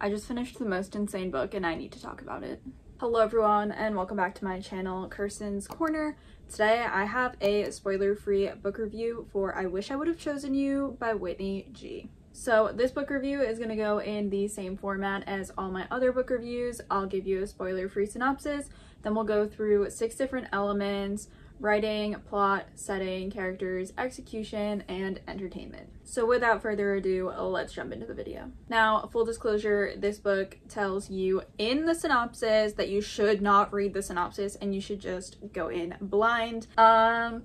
I just finished the most insane book and I need to talk about it. Hello everyone and welcome back to my channel, Kirsten's Korner. Today I have a spoiler-free book review for I Wish I Would Have Chosen You by Whitney G. So this book review is going to go in the same format as all my other book reviews. I'll give you a spoiler-free synopsis, then we'll go through six different elements, writing, plot, setting, characters, execution, and entertainment. So without further ado, let's jump into the video. Now, full disclosure, this book tells you in the synopsis that you should not read the synopsis and you should just go in blind. Um,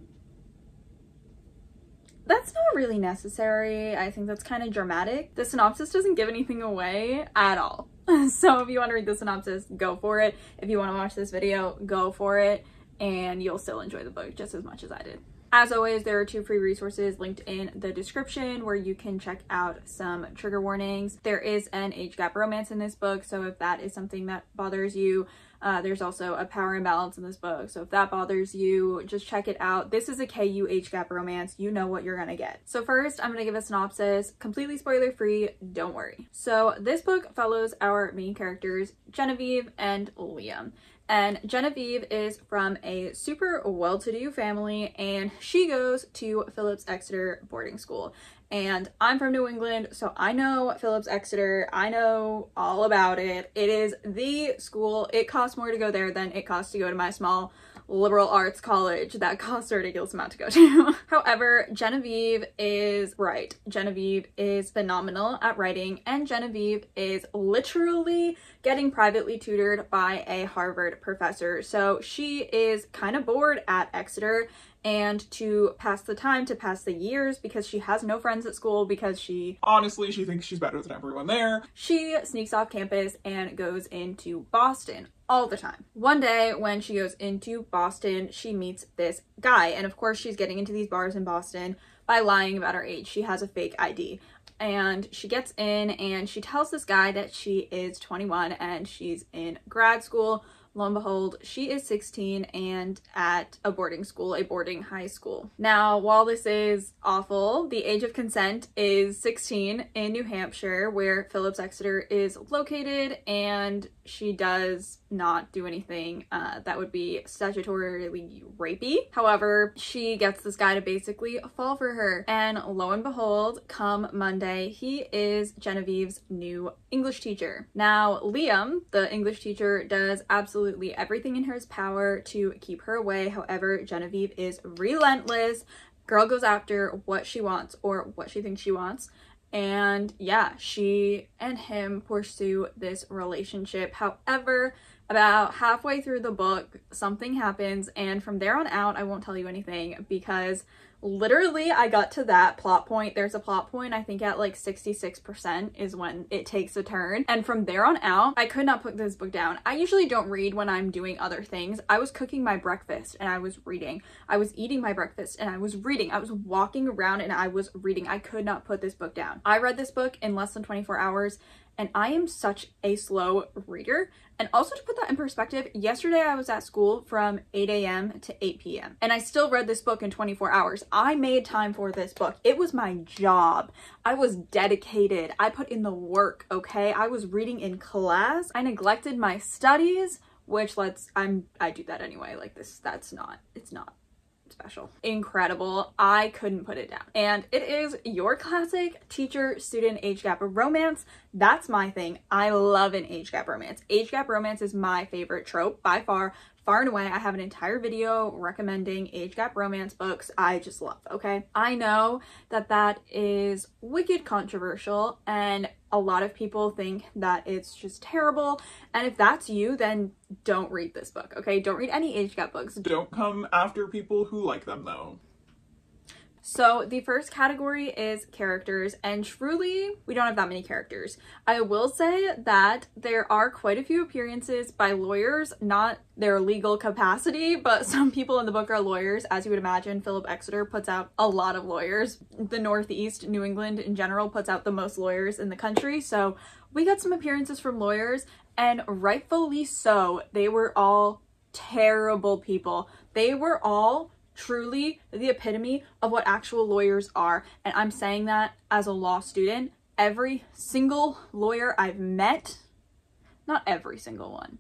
that's not really necessary. I think that's kind of dramatic. The synopsis doesn't give anything away at all. so if you want to read the synopsis, go for it. If you want to watch this video, go for it and you'll still enjoy the book just as much as I did. As always, there are two free resources linked in the description where you can check out some trigger warnings. There is an age gap romance in this book, so if that is something that bothers you, uh, there's also a power imbalance in this book. So if that bothers you, just check it out. This is a KU age gap romance. You know what you're gonna get. So first, I'm gonna give a synopsis, completely spoiler free, don't worry. So this book follows our main characters, Genevieve and Liam. And Genevieve is from a super well-to-do family and she goes to Phillips Exeter boarding school. And I'm from New England, so I know Phillips Exeter. I know all about it. It is the school. It costs more to go there than it costs to go to my small liberal arts college that costs a ridiculous amount to go to. However, Genevieve is right. Genevieve is phenomenal at writing and Genevieve is literally getting privately tutored by a Harvard professor. So she is kind of bored at Exeter and to pass the time, to pass the years, because she has no friends at school, because she honestly, she thinks she's better than everyone there. She sneaks off campus and goes into Boston all the time. One day when she goes into Boston, she meets this guy. And of course, she's getting into these bars in Boston by lying about her age. She has a fake ID. And she gets in and she tells this guy that she is 21 and she's in grad school lo and behold, she is 16 and at a boarding school, a boarding high school. Now, while this is awful, the age of consent is 16 in New Hampshire, where Phillips Exeter is located, and she does not do anything uh, that would be statutorily rapey. However, she gets this guy to basically fall for her, and lo and behold, come Monday, he is Genevieve's new English teacher. Now, Liam, the English teacher, does absolutely absolutely everything in his power to keep her away. However, Genevieve is relentless. Girl goes after what she wants or what she thinks she wants. And yeah, she and him pursue this relationship. However, about halfway through the book, something happens, and from there on out, I won't tell you anything because literally I got to that plot point. There's a plot point, I think at like 66% is when it takes a turn. And from there on out, I could not put this book down. I usually don't read when I'm doing other things. I was cooking my breakfast and I was reading. I was eating my breakfast and I was reading. I was walking around and I was reading. I could not put this book down. I read this book in less than 24 hours and I am such a slow reader. And also to put that in perspective, yesterday I was at school from 8 a.m. to 8 p.m. and I still read this book in 24 hours. I made time for this book. It was my job. I was dedicated. I put in the work, okay? I was reading in class. I neglected my studies, which let's, I'm, I do that anyway. Like this, that's not, it's not special. Incredible. I couldn't put it down. And it is your classic teacher-student age gap romance. That's my thing. I love an age gap romance. Age gap romance is my favorite trope by far far and away. I have an entire video recommending age gap romance books I just love, okay? I know that that is wicked controversial and a lot of people think that it's just terrible. And if that's you, then don't read this book, okay? Don't read any age gap books. Don't come after people who like them though. So the first category is characters and truly we don't have that many characters. I will say that there are quite a few appearances by lawyers, not their legal capacity, but some people in the book are lawyers. As you would imagine, Philip Exeter puts out a lot of lawyers. The Northeast, New England in general, puts out the most lawyers in the country. So we got some appearances from lawyers and rightfully so. They were all terrible people. They were all truly the epitome of what actual lawyers are. And I'm saying that as a law student. every single lawyer I've met, not every single one,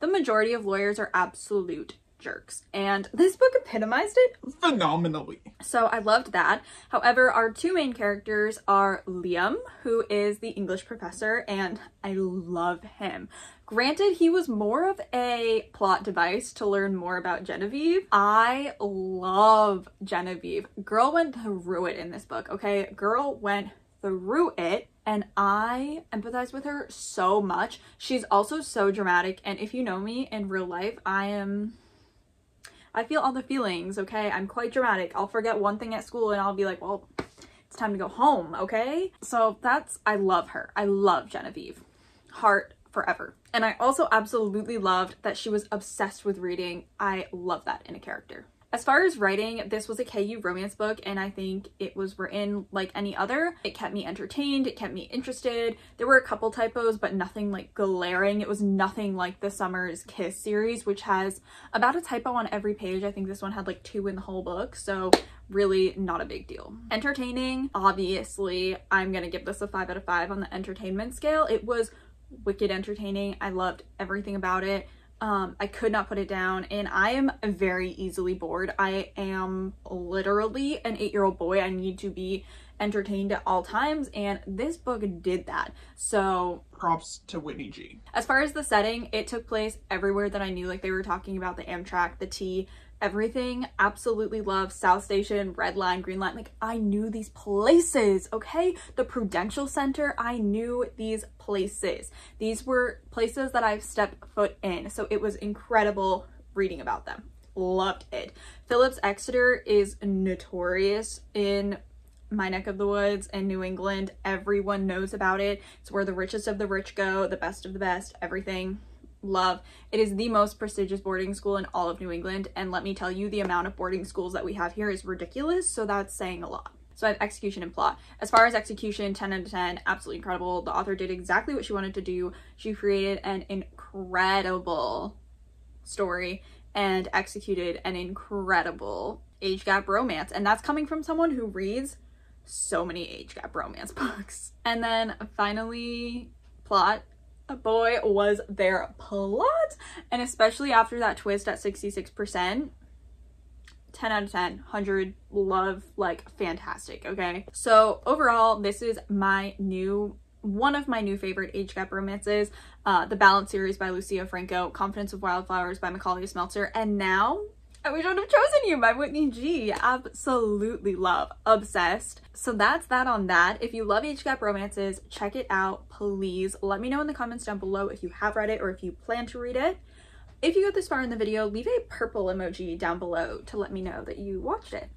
the majority of lawyers are absolute jerks. And this book epitomized it phenomenally. So I loved that. However, our two main characters are Liam, who is the English professor, and I love him. Granted, he was more of a plot device to learn more about Genevieve. I love Genevieve. Girl went through it in this book, okay? Girl went through it and I empathize with her so much. She's also so dramatic and if you know me in real life, I am I feel all the feelings, okay? I'm quite dramatic. I'll forget one thing at school and I'll be like, well, it's time to go home, okay? So that's, I love her. I love Genevieve. Heart forever. And I also absolutely loved that she was obsessed with reading. I love that in a character. As far as writing, this was a KU romance book and I think it was written like any other. It kept me entertained, it kept me interested. There were a couple typos, but nothing like glaring. It was nothing like the Summer's Kiss series, which has about a typo on every page. I think this one had like two in the whole book, so really not a big deal. Entertaining, obviously, I'm gonna give this a 5 out of 5 on the entertainment scale. It was wicked entertaining. I loved everything about it. Um, I could not put it down and I am very easily bored. I am literally an eight-year-old boy. I need to be entertained at all times and this book did that. So props to Whitney G. As far as the setting, it took place everywhere that I knew like they were talking about the Amtrak, the T, everything. Absolutely love South Station, Red Line, Green Line. Like I knew these places, okay? The Prudential Center, I knew these places. These were places that I've stepped foot in. So it was incredible reading about them. Loved it. Phillips Exeter is notorious in my neck of the woods in New England. Everyone knows about it. It's where the richest of the rich go, the best of the best, everything love. It is the most prestigious boarding school in all of New England. And let me tell you, the amount of boarding schools that we have here is ridiculous. So that's saying a lot. So I have execution and plot. As far as execution, 10 out of 10, absolutely incredible. The author did exactly what she wanted to do. She created an incredible story and executed an incredible age gap romance. And that's coming from someone who reads so many age gap romance books. And then finally, plot boy was their plot. And especially after that twist at 66% 10 out of 10 100 love like fantastic okay? So overall this is my new one of my new favorite age gap romances uh the balance series by lucia franco confidence of wildflowers by macaulay smeltzer and now I wish I would have chosen you by Whitney G. Absolutely love. Obsessed. So that's that on that. If you love age gap romances, check it out, please. Let me know in the comments down below if you have read it or if you plan to read it. If you got this far in the video, leave a purple emoji down below to let me know that you watched it.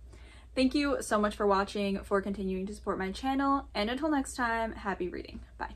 Thank you so much for watching, for continuing to support my channel, and until next time, happy reading. Bye.